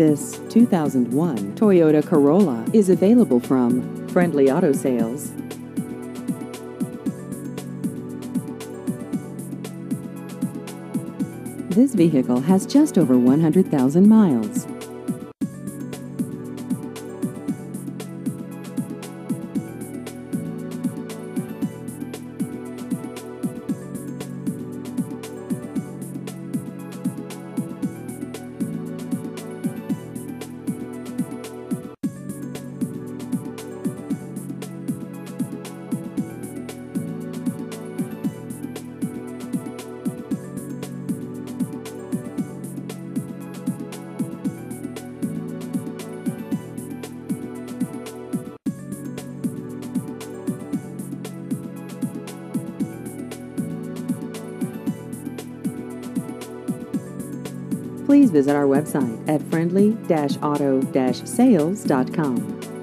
This 2001 Toyota Corolla is available from Friendly Auto Sales. This vehicle has just over 100,000 miles. Please visit our website at friendly-auto-sales.com.